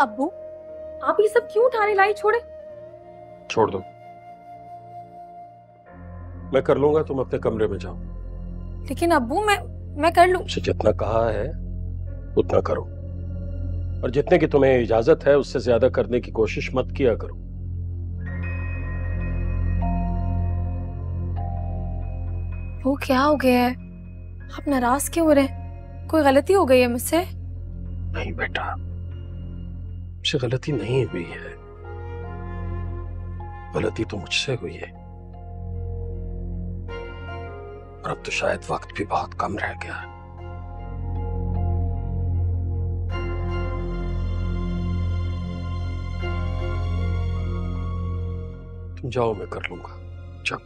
अब्बू आप ये सब क्यों उठाने लाई छोड़े? छोड़ दो। मैं कर लूँगा तुम अपने कमरे में जाओ। लेकिन अब्बू मैं मैं कर लूँ। जितना कहा है उतना करो। और जितने की तुम्हें इजाज़त है उससे ज़्यादा करने की कोशिश मत किया करो। वो क्या हो गया है? आप नाराज़ क्यों हो रहे हैं? कोई गलती हो गई है मुझसे? नहीं बेटा। मुझसे गलती नहीं हुई है। गलती तो मुझसे हुई है। और अब तो शायद वक्त भी बहुत कम रह गया। है तुम जाओ, मैं कर लूँगा। जाओ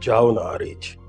जाओ ना, आरिज।